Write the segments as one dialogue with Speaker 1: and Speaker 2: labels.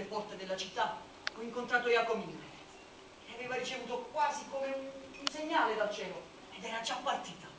Speaker 1: le porte della città ho incontrato Iacomina e aveva ricevuto quasi come un, un segnale dal cielo ed era già partita.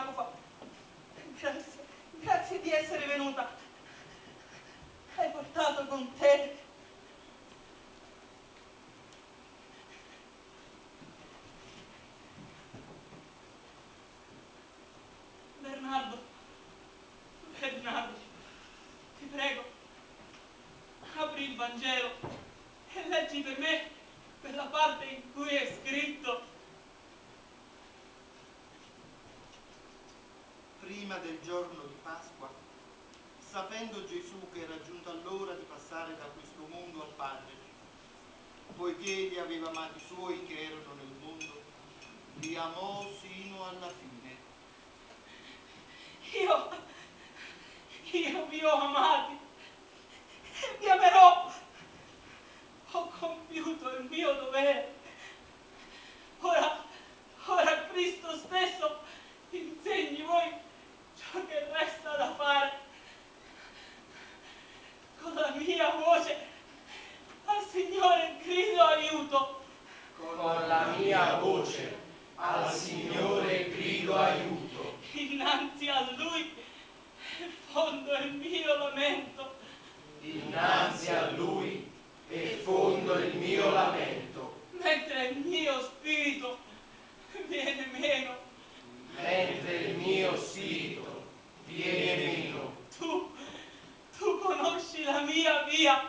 Speaker 2: Jacopo, grazie, grazie di essere venuta. Hai portato con te Bernardo, Bernardo, ti prego, apri il Vangelo e leggi per me quella parte in cui è scritto
Speaker 3: Prima del giorno di Pasqua, sapendo Gesù che era giunta l'ora di passare da questo mondo al Padre, poiché egli aveva amati suoi che erano nel mondo, li amò sino alla fine.
Speaker 2: Io, io vi ho amati vi amerò. Ho compiuto il mio dovere. Ora, ora Cristo stesso insegni voi ciò che resta da fare. Con la mia voce al Signore grido aiuto.
Speaker 4: Con la mia voce al Signore grido aiuto.
Speaker 2: Innanzi a Lui fondo il mio lamento.
Speaker 4: Innanzi a Lui e fondo il mio lamento,
Speaker 2: mentre il mio spirito viene meno.
Speaker 4: mentre il mio spirito viene meno.
Speaker 2: Tu, tu conosci la mia via.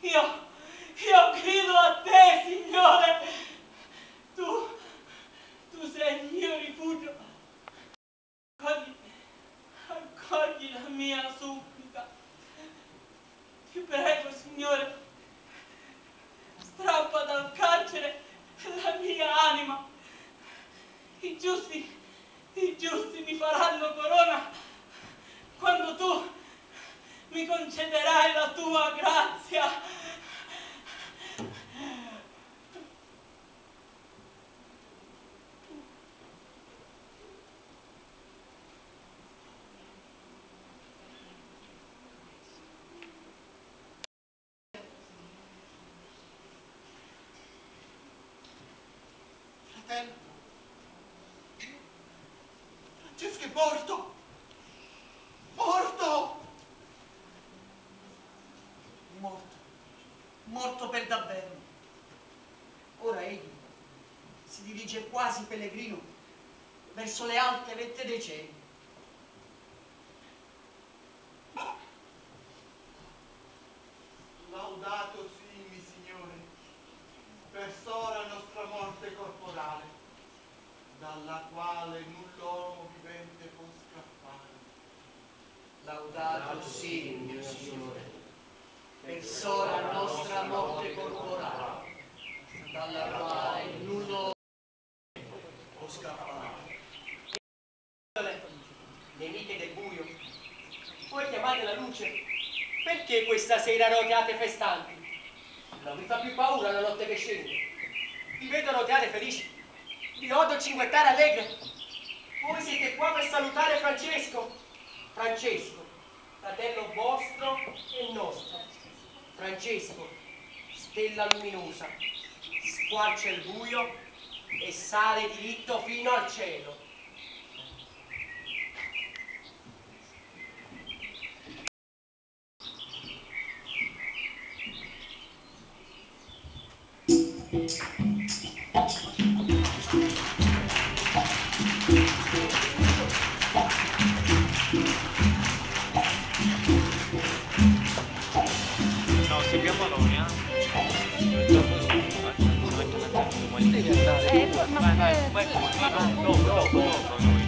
Speaker 2: Io, io grido a te, Signore. Tu, tu sei il mio rifugio. Accogli, accogli la mia supplica. Ti prego, Signore, strappa dal carcere la mia anima. I giusti, i giusti mi faranno corona quando tu mi concederai la tua grazia.
Speaker 3: fratello. Francesco è morto! Morto! Morto. Morto per davvero.
Speaker 5: Ora egli si dirige quasi pellegrino verso le alte vette dei cieli.
Speaker 3: Laudato simi, Signore, per solo dalla quale null'uomo vivente può scappare.
Speaker 5: Laudato sia mio Signore, per sora nostra morte corporale, dalla quale nulla può scappare.
Speaker 6: nemiche del buio, voi chiamate la luce, perché questa sera roteate festanti? Non vi fa più paura la notte che scende? Vi vedo roteare felici, vi odo cinguettare allegre. Voi siete qua per salutare Francesco. Francesco, fratello vostro e nostro. Francesco, stella luminosa, squarcia il buio e sale diritto fino al cielo.
Speaker 7: No, seguiamo Alonia.
Speaker 8: Eh, ma
Speaker 7: Vai, vai, vai, vai, dopo, dopo, dopo.